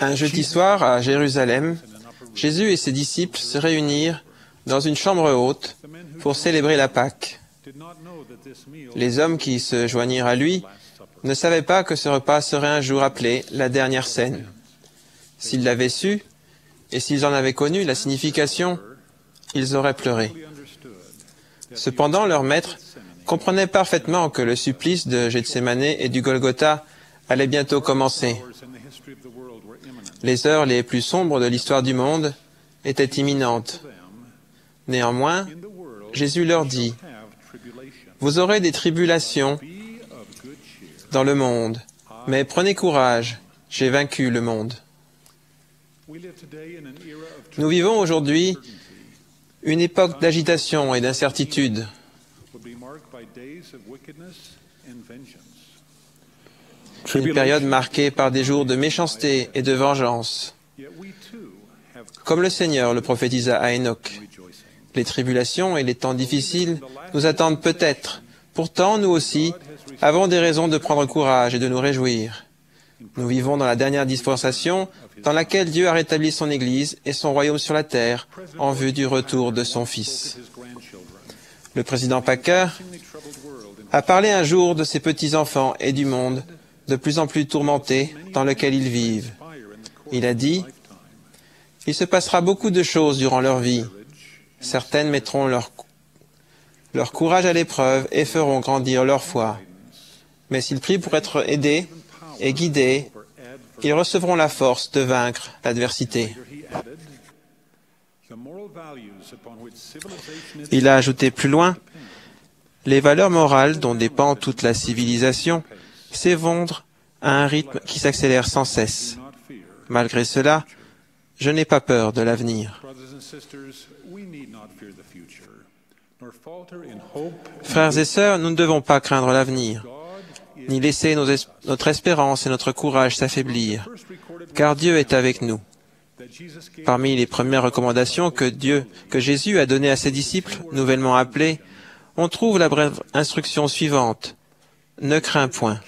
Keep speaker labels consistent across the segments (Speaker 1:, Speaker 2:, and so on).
Speaker 1: Un jeudi soir, à Jérusalem, Jésus et ses disciples se réunirent dans une chambre haute pour célébrer la Pâque. Les hommes qui se joignirent à lui ne savaient pas que ce repas serait un jour appelé la dernière scène. S'ils l'avaient su, et s'ils en avaient connu la signification, ils auraient pleuré. Cependant, leur maître comprenait parfaitement que le supplice de Gethsemane et du Golgotha allait bientôt commencer. Les heures les plus sombres de l'histoire du monde étaient imminentes. Néanmoins, Jésus leur dit. Vous aurez des tribulations dans le monde, mais prenez courage, j'ai vaincu le monde. Nous vivons aujourd'hui une époque d'agitation et d'incertitude. Une période marquée par des jours de méchanceté et de vengeance. Comme le Seigneur le prophétisa à Enoch. Les tribulations et les temps difficiles nous attendent peut-être. Pourtant, nous aussi avons des raisons de prendre courage et de nous réjouir. Nous vivons dans la dernière dispensation dans laquelle Dieu a rétabli son Église et son royaume sur la terre en vue du retour de son Fils. Le président Packer a parlé un jour de ses petits-enfants et du monde de plus en plus tourmenté dans lequel ils vivent. Il a dit, il se passera beaucoup de choses durant leur vie. Certaines mettront leur, leur courage à l'épreuve et feront grandir leur foi. Mais s'ils prient pour être aidés et guidés, ils recevront la force de vaincre l'adversité. Il a ajouté plus loin, les valeurs morales dont dépend toute la civilisation s'évondrent à un rythme qui s'accélère sans cesse. Malgré cela, je n'ai pas peur de l'avenir. Frères et sœurs, nous ne devons pas craindre l'avenir, ni laisser notre espérance et notre courage s'affaiblir, car Dieu est avec nous. Parmi les premières recommandations que Jésus a données à ses disciples, nouvellement appelés, on trouve la brève instruction suivante. Ne crains point.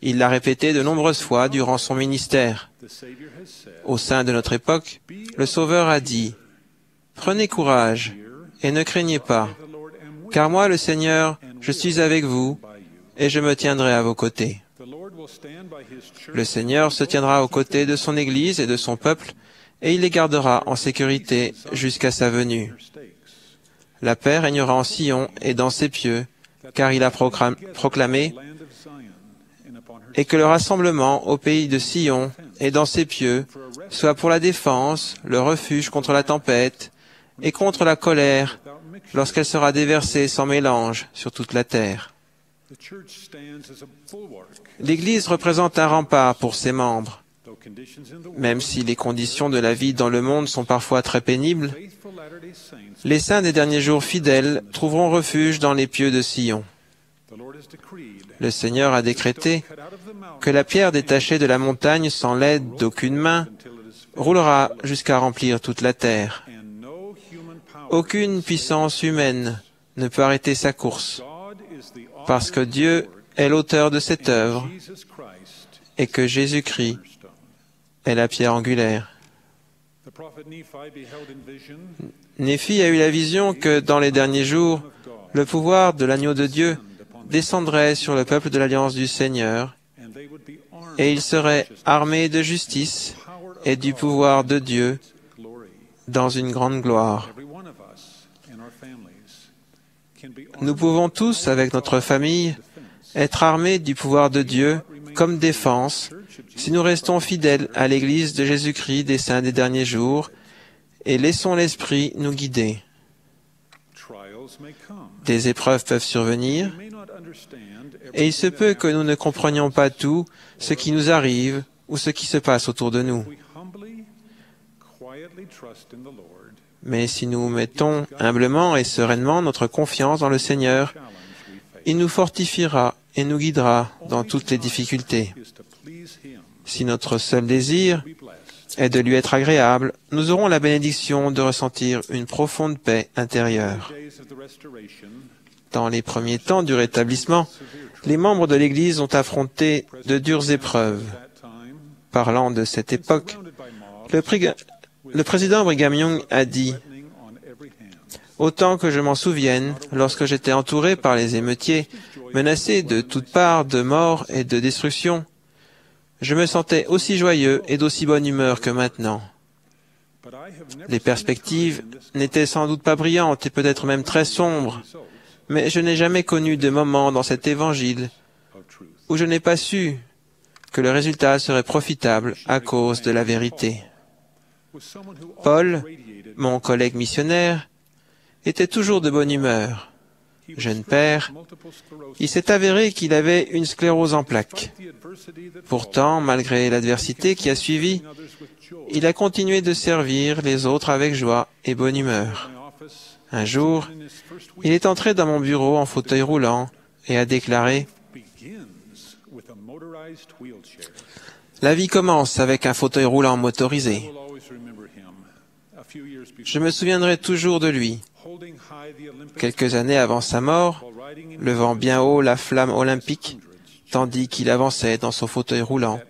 Speaker 1: Il l'a répété de nombreuses fois durant son ministère. Au sein de notre époque, le Sauveur a dit, Prenez courage et ne craignez pas, car moi, le Seigneur, je suis avec vous et je me tiendrai à vos côtés. Le Seigneur se tiendra aux côtés de son Église et de son peuple, et il les gardera en sécurité jusqu'à sa venue. La paix régnera en Sion et dans ses pieux, car il a proclam- proclamé, et que le rassemblement au pays de Sion et dans ses pieux soit pour la défense, le refuge contre la tempête et contre la colère lorsqu'elle sera déversée sans mélange sur toute la terre. L'Église représente un rempart pour ses membres. Même si les conditions de la vie dans le monde sont parfois très pénibles, les saints des derniers jours fidèles trouveront refuge dans les pieux de Sion. Le Seigneur a décrété que la pierre détachée de la montagne sans l'aide d'aucune main roulera jusqu'à remplir toute la terre. Aucune puissance humaine ne peut arrêter sa course, parce que Dieu est l'auteur de cette œuvre et que Jésus-Christ est la pierre angulaire. Néphi a eu la vision que dans les derniers jours, le pouvoir de l'agneau de Dieu descendrait sur le peuple de l'alliance du Seigneur, et il
Speaker 2: with
Speaker 1: serait
Speaker 2: righteousness,
Speaker 1: armé de justice et du pouvoir de Dieu dans une grande gloire. Nous pouvons tous, avec notre famille, être armés du pouvoir de Dieu comme défense si nous restons fidèles à l'Église de Jésus-Christ des saints des derniers jours et laissons l'Esprit nous guider. Des épreuves peuvent survenir Et il se peut que nous ne comprenions pas tout ce qui nous arrive ou ce qui se passe autour de nous. Mais si nous mettons humblement et sereinement notre confiance dans le Seigneur, il nous fortifiera et nous guidera dans toutes les difficultés. Si notre seul désir est de lui être agréable, nous aurons la bénédiction de ressentir une profonde paix intérieure. Dans les premiers temps du rétablissement, les membres de l'Église ont affronté de dures épreuves. Parlant de cette époque, le, le président Brigham Young a dit Autant que je m'en souvienne, lorsque j'étais entouré par les émeutiers, menacé de toutes parts de mort et de destruction, je me sentais aussi joyeux et d'aussi bonne humeur que maintenant. Les perspectives n'étaient sans doute pas brillantes et peut-être même très sombres, mais je n'ai jamais connu de moment dans cet évangile où je n'ai pas su que le résultat serait profitable à cause de la vérité. Paul, mon collègue missionnaire, était toujours de bonne humeur. Jeune père, il s'est avéré qu'il avait une sclérose en plaques. Pourtant, malgré l'adversité qui a suivi, il a continué de servir les autres avec joie et bonne humeur. Un jour, il est entré dans mon bureau en fauteuil roulant et a déclaré La vie commence avec un fauteuil roulant motorisé. Je me souviendrai toujours de lui. Quelques années avant sa mort, levant bien haut la flamme olympique, tandis qu'il avançait dans son fauteuil roulant,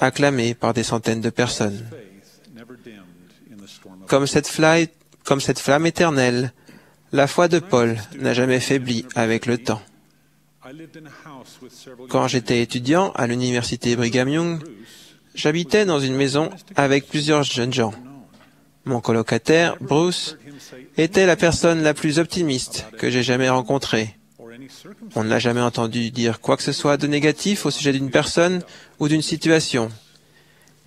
Speaker 1: acclamé par des centaines de personnes. Comme cette, comme cette flamme éternelle, la foi de Paul n'a jamais faibli avec le temps. Quand j'étais étudiant à l'université Brigham Young, j'habitais dans une maison avec plusieurs jeunes gens. Mon colocataire, Bruce, était la personne la plus optimiste que j'ai jamais rencontrée. On ne l'a jamais entendu dire quoi que ce soit de négatif au sujet d'une personne ou d'une situation.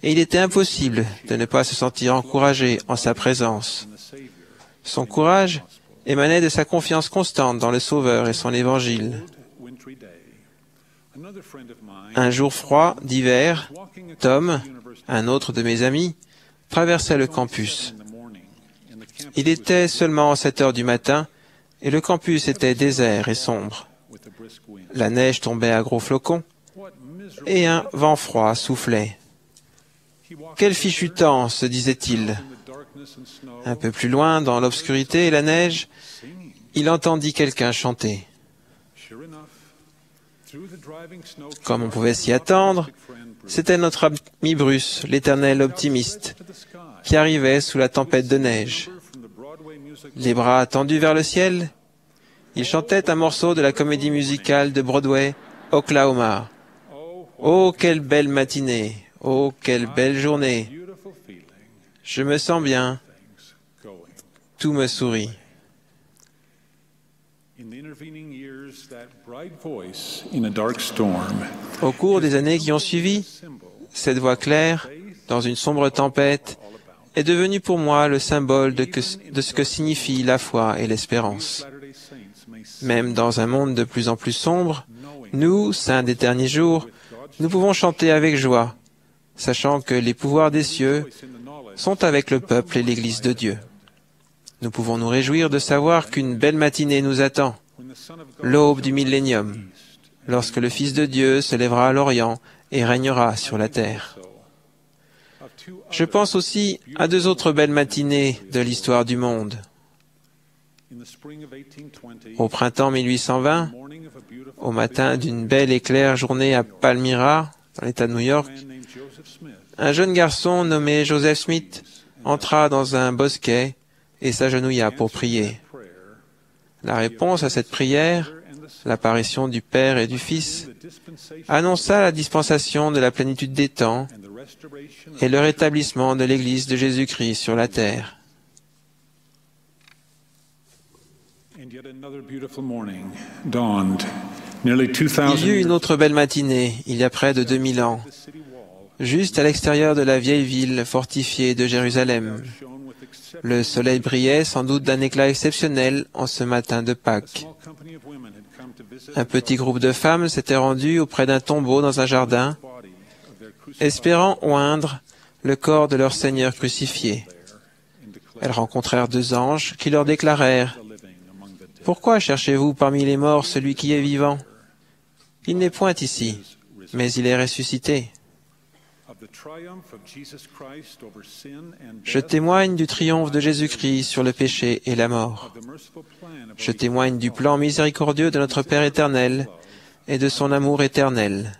Speaker 1: Et il était impossible de ne pas se sentir encouragé en sa présence. Son courage émanait de sa confiance constante dans le Sauveur et son Évangile. Un jour froid d'hiver, Tom, un autre de mes amis, traversait le campus. Il était seulement 7 heures du matin et le campus était désert et sombre. La neige tombait à gros flocons et un vent froid soufflait. Quel fichu temps, se disait-il. Un peu plus loin, dans l'obscurité et la neige, il entendit quelqu'un chanter. Comme on pouvait s'y attendre, c'était notre ami Bruce, l'éternel optimiste, qui arrivait sous la tempête de neige. Les bras tendus vers le ciel, il chantait un morceau de la comédie musicale de Broadway, Oklahoma. Oh, quelle belle matinée! Oh, quelle belle journée! Je me sens bien. Tout me sourit. Au cours des années qui ont suivi, cette voix claire, dans une sombre tempête, est devenue pour moi le symbole de, de ce que signifie la foi et l'espérance. Même dans un monde de plus en plus sombre, nous, saints des derniers jours, nous pouvons chanter avec joie, sachant que les pouvoirs des cieux sont avec le peuple et l'Église de Dieu. Nous pouvons nous réjouir de savoir qu'une belle matinée nous attend, l'aube du millénium, lorsque le Fils de Dieu se lèvera à l'Orient et régnera sur la terre. Je pense aussi à deux autres belles matinées de l'histoire du monde. Au printemps 1820, au matin d'une belle et claire journée à Palmyra, dans l'État de New York, un jeune garçon nommé Joseph Smith entra dans un bosquet et s'agenouilla pour prier. La réponse à cette prière, l'apparition du Père et du Fils, annonça la dispensation de la plénitude des temps et le rétablissement de l'Église de Jésus-Christ sur la terre. Il y eut une autre belle matinée, il y a près de 2000 ans, juste à l'extérieur de la vieille ville fortifiée de Jérusalem. Le soleil brillait sans doute d'un éclat exceptionnel en ce matin de Pâques. Un petit groupe de femmes s'était rendu auprès d'un tombeau dans un jardin, espérant oindre le corps de leur Seigneur crucifié. Elles rencontrèrent deux anges qui leur déclarèrent Pourquoi cherchez-vous parmi les morts celui qui est vivant? Il n'est point ici, mais il est ressuscité. Je témoigne du triomphe de Jésus-Christ sur le péché et la mort. Je témoigne du plan miséricordieux de notre Père éternel et de son amour éternel.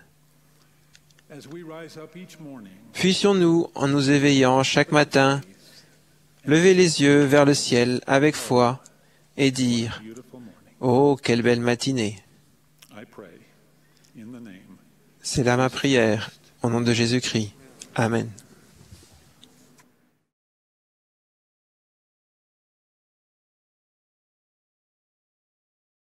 Speaker 1: Puissions-nous, en nous éveillant chaque matin, lever les yeux vers le ciel avec foi et dire Oh, quelle belle matinée C'est là ma prière, au nom de Jésus-Christ. Amen.